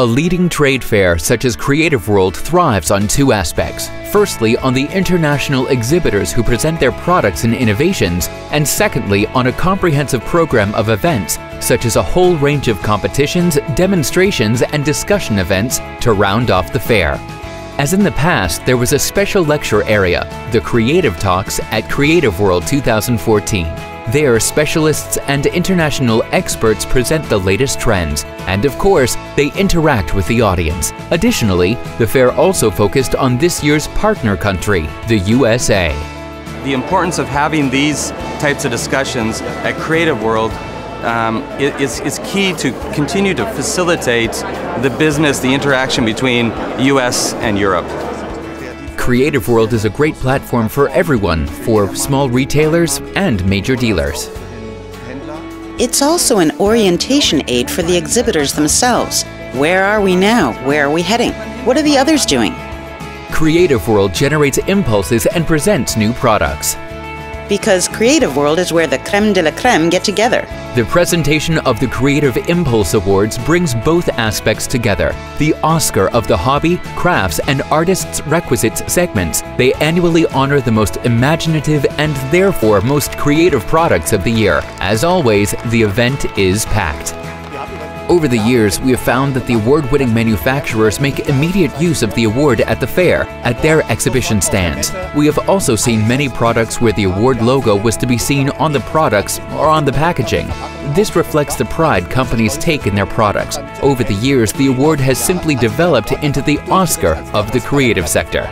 A leading trade fair such as Creativeworld thrives on two aspects. Firstly, on the international exhibitors who present their products and innovations, and secondly, on a comprehensive program of events, such as a whole range of competitions, demonstrations, and discussion events to round off the fair. As in the past, there was a special lecture area, the Creative Talks at Creativeworld 2014. There, specialists and international experts present the latest trends, and of course, they interact with the audience. Additionally, the fair also focused on this year's partner country, the USA. The importance of having these types of discussions at Creativeworld um, is, is key to continue to facilitate the business, the interaction between US and Europe. Creativeworld is a great platform for everyone, for small retailers and major dealers. It's also an orientation aid for the exhibitors themselves. Where are we now? Where are we heading? What are the others doing? Creativeworld generates impulses and presents new products because Creativeworld is where the creme de la creme get together. The presentation of the Creative Impulse Awards brings both aspects together. The Oscar of the hobby, crafts, and artists' requisites segments. They annually honor the most imaginative and therefore most creative products of the year. As always, the event is packed. Over the years, we have found that the award-winning manufacturers make immediate use of the award at the fair, at their exhibition stands. We have also seen many products where the award logo was to be seen on the products or on the packaging. This reflects the pride companies take in their products. Over the years, the award has simply developed into the Oscar of the creative sector.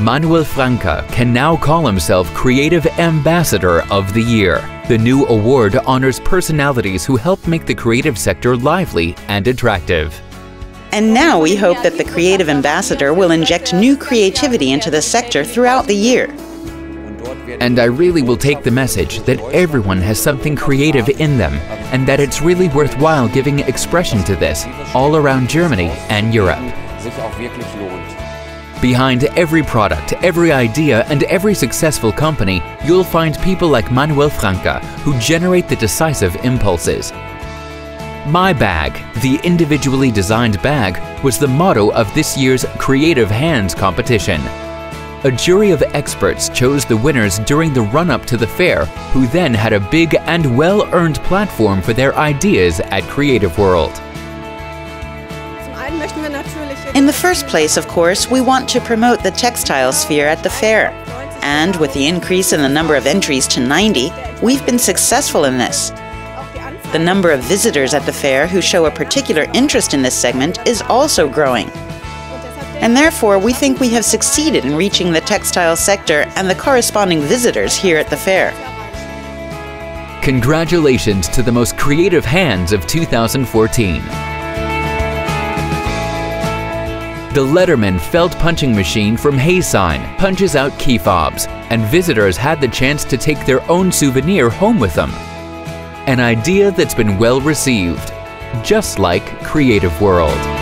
Manuel Franca can now call himself Creative Ambassador of the Year. The new award honors personalities who help make the creative sector lively and attractive. And now we hope that the Creative Ambassador will inject new creativity into the sector throughout the year. And I really will take the message that everyone has something creative in them and that it's really worthwhile giving expression to this all around Germany and Europe. Behind every product, every idea, and every successful company, you'll find people like Manuel Franca who generate the decisive impulses. My Bag, the individually designed bag, was the motto of this year's Creative Hands competition. A jury of experts chose the winners during the run-up to the fair, who then had a big and well-earned platform for their ideas at Creativeworld. In the first place, of course, we want to promote the textile sphere at the fair. And with the increase in the number of entries to 90, we've been successful in this. The number of visitors at the fair who show a particular interest in this segment is also growing. And therefore, we think we have succeeded in reaching the textile sector and the corresponding visitors here at the fair. Congratulations to the most creative hands of 2014. The Letterman felt punching machine from Hey-Sign punches out key fobs, and visitors had the chance to take their own souvenir home with them. An idea that's been well received, just like Creativeworld.